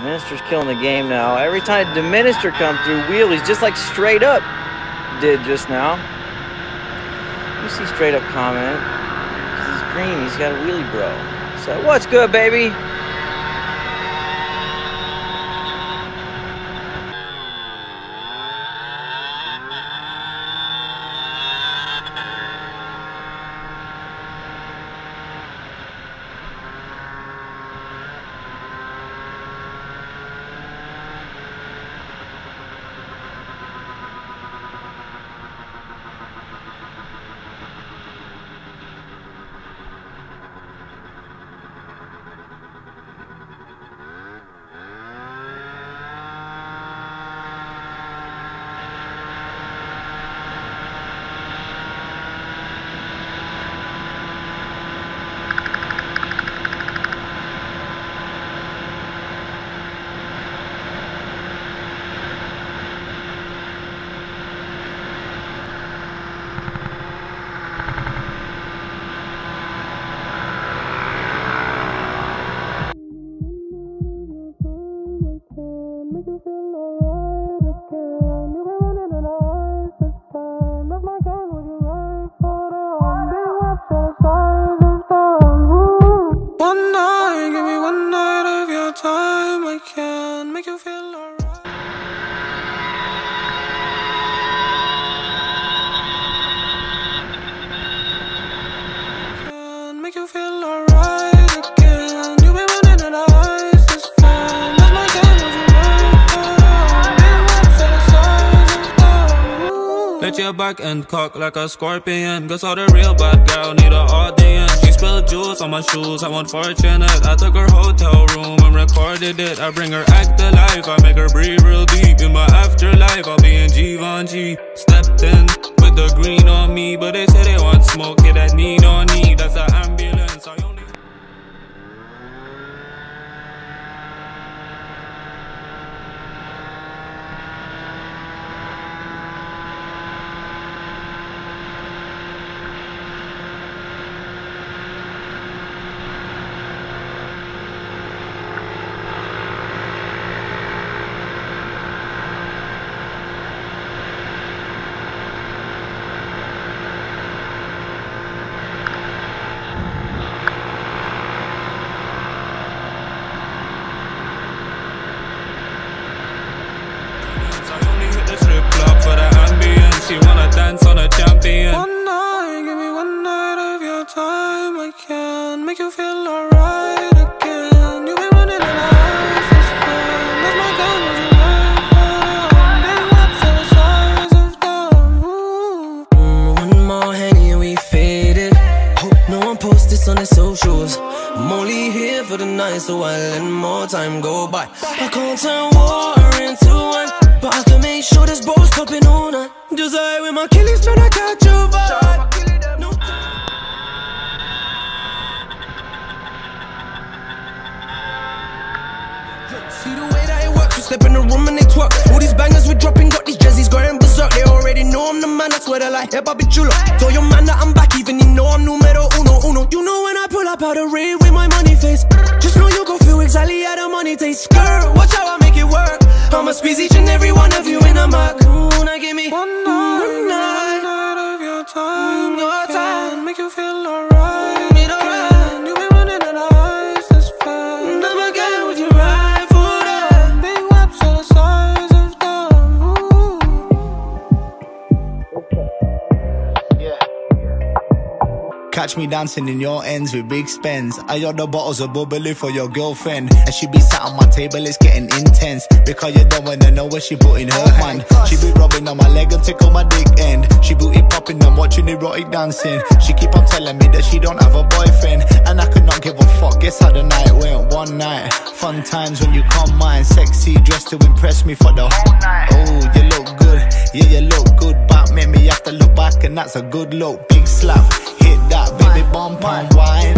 Minister's killing the game now. Every time the minister comes through, wheelies just like straight up did just now. You see straight up comment. He's green. He's got a wheelie bro. So what's good, baby? Back and cock like a scorpion. Guess all the real bad girl need a audience. She spilled juice on my shoes, I'm unfortunate. I took her hotel room and recorded it. I bring her act to life, I make her breathe real deep. In my afterlife, I'll be in Givenchy. Stepped in with the green on me, but they say they want smoke, get that need on me. That's an ambulance. I only I only hit the strip club for the ambience. She wanna dance on a champion. One night, give me one night of your time. I can make you feel alright again. You've been running out of ice, it's. That's my gun, would you ride for it? Big wet for the size of the Mm, one more henny and we faded. Hope no one posts this on their socials. I'm only here for the night, so I let more time go by. I can't turn water night. Just like when my killies tryna catch vibe. No. See the way that it works, we step in the room and they twerk. All these bangers we dropping, got these jerseys going berserk. They already know I'm the man, that's where they like, hey, Bobby Chulo. Tell your man that I'm back, even you know I'm numero uno, uno. You know when I pull up out the rain with my money face. Just know you gon' feel exactly how the money tastes. Girl, watch how I work. I'ma squeeze each and every one of you in a. Ooh, now give me One night, Catch me dancing in your ends with big spends. I order bottles of bubbly for your girlfriend. And she be sat on my table, it's getting intense. Because you don't wanna know where she put in her hand. She be rubbing on my leg and tickle my dick end. She booty popping and watching erotic dancing. She keep on telling me that she don't have a boyfriend. And I could not give a fuck, guess how the night went. One night, fun times when you come mine. Sexy, dress to impress me for the whole night. Oh, you look good, yeah, you look good. But make me have to look back, and that's a good look. Big slap, hit baby bump wine